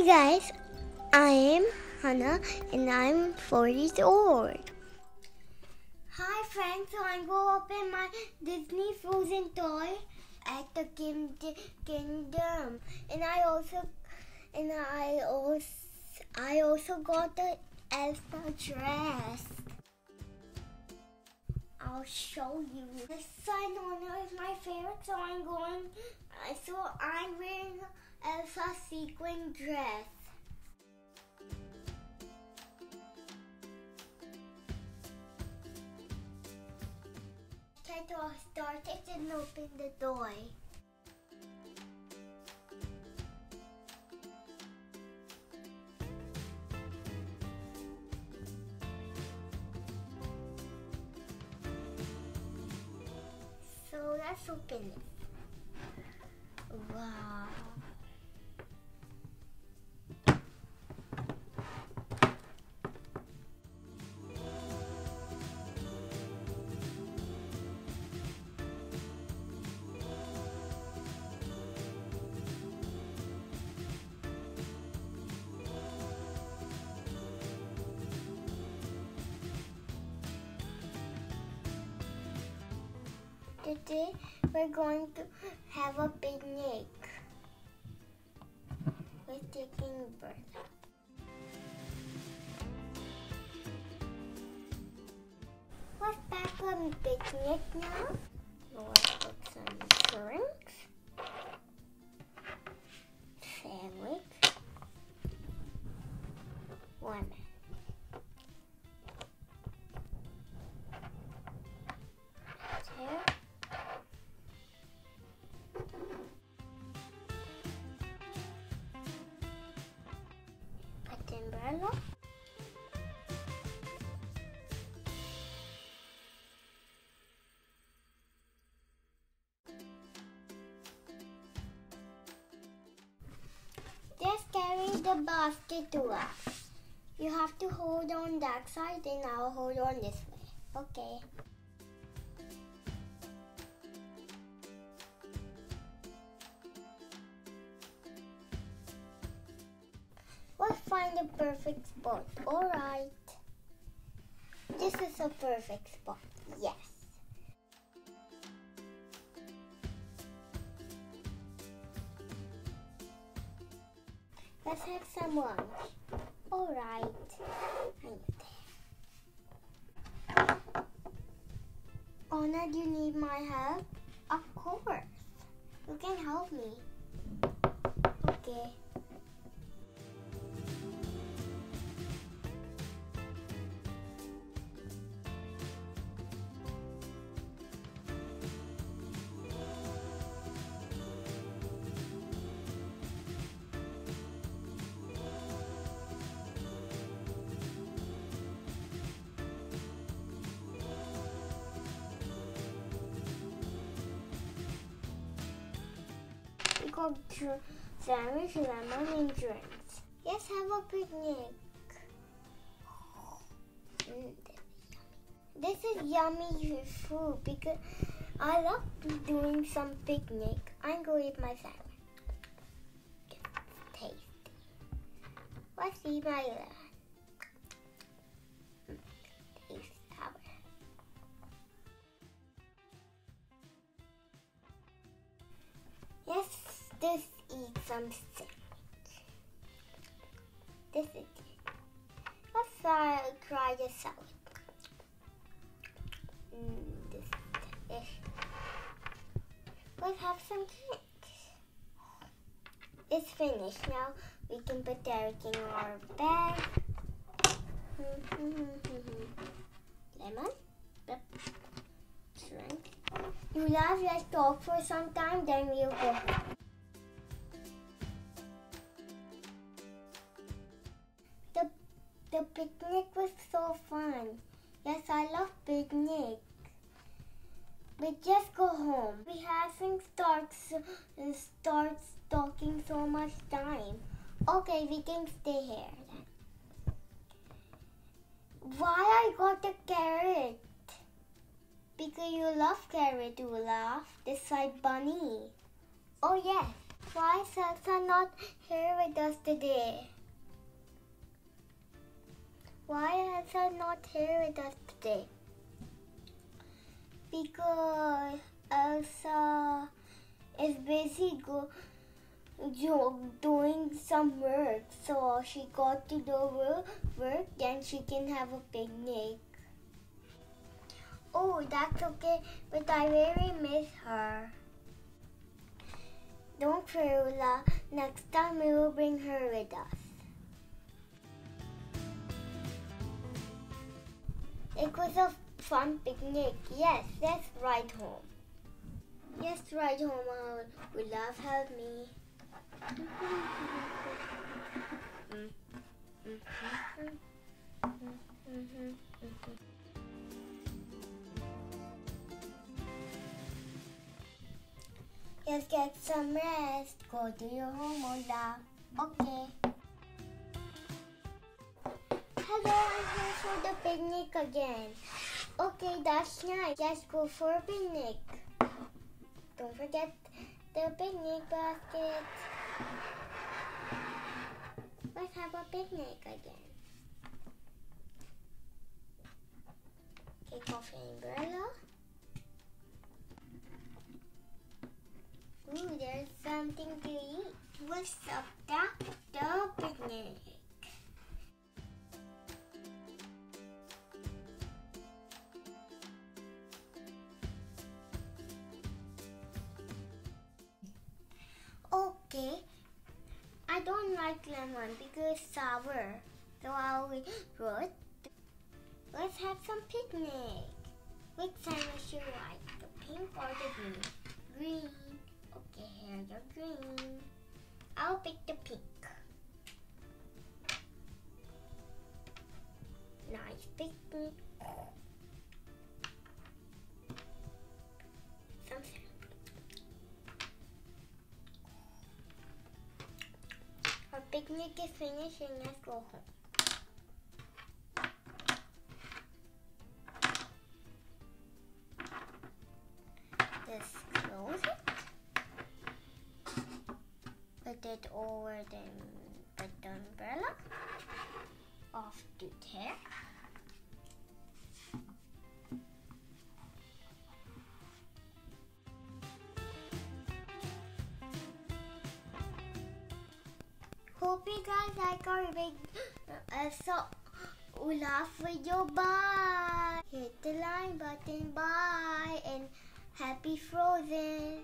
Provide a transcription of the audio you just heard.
Hi guys, I am Hannah and I'm four years old. Hi friends, so I'm going to open my Disney Frozen toy at the Kingdom, and I also and I also I also got the Elsa dress. I'll show you. This sign honor is my favorite, uh, so I'm going. So I'm wearing Elsa sequin dress. Try to start it and open the door. So let's open it. Wow. Today we're going to have a picnic. We're taking Bertha. Let's pack a picnic now. Let's put some drinks, sandwich, lemon. Put. Just carry the basket to us. You have to hold on that side and I'll hold on this way. Okay. Let's find a perfect spot. Alright. This is a perfect spot. Yes. Let's have some lunch. Alright. Anna, do you need my help? Of course. You can help me. Okay. Dr- sandwich, lemon, and drinks. Yes, have a picnic. Mm, This is yummy food because I love doing some picnic. I'm going to eat my sandwich. Tasty. Let's eat my uh, Let's just eat some sandwich. This is. Let's try, try. Mm, this is. Let's have some cake. It's finished. Now we can put everything in our bag. Lemon. Yep. Drink. You love, let's talk for some time, then we'll go. The picnic was so fun. Yes, I love picnic. We just go home. We haven't starts starts talking so much time. Okay, we can stay here. Why I got a carrot? Because you love carrot, you laugh. This side bunny. Oh yes, Why is Elsa not here with us today? Is Elsa not here with us today? Because Elsa is busy go doing some work. So she got to do work, then she can have a picnic. Oh, that's okay, but I really miss her. Don't worry, Ula. Next time we will bring her with us. It was a fun picnic. Yes, let's ride home. Yes, ride home. Ula, help me. Just get some rest. Go to your home, Ola. Okay. Hello, for the picnic again. Okay, that's nice. Let's go for a picnic. Don't forget the picnic basket. Let's have a picnic again. Take off your umbrella. Ooh, there's something to eat. What's up, Okay, I don't like lemon because it's sour. So I'll put. Let's have some picnic. Which sandwich you like? The pink or the green? Green. Okay, here's your green. I'll pick the pink. Nice picnic. Our picnic is finished so Olaf video. Bye. Hit the like button. Bye and happy Frozen.